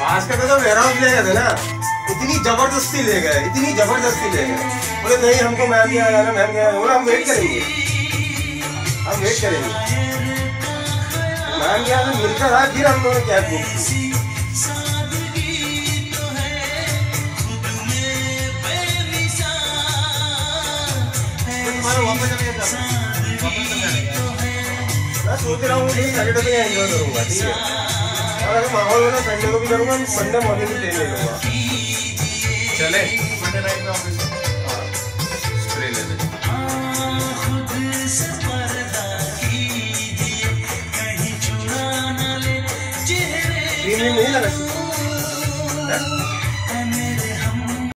भास्कर तो वेयर ले गए थे ना। इतनी ज़बरदस्ती ले गए, इतनी ज़बरदस्ती ले गए। बोले, नहीं, हमको मैम के आना मैम के बोला, हम वेट करेंगे। हम वेट करेंगे। मैम आना मिलकर आए, फिर हम लोगों ने कैब बुक की। मैं सोच रहा हूँ सैटरडे को एंजॉय करूँगा ठीक है? और अगर माहौल बना संडे को भी करूँगा मंडे मॉर्निंग ट्रेन ले लूँगा। चले। नहीं लगा।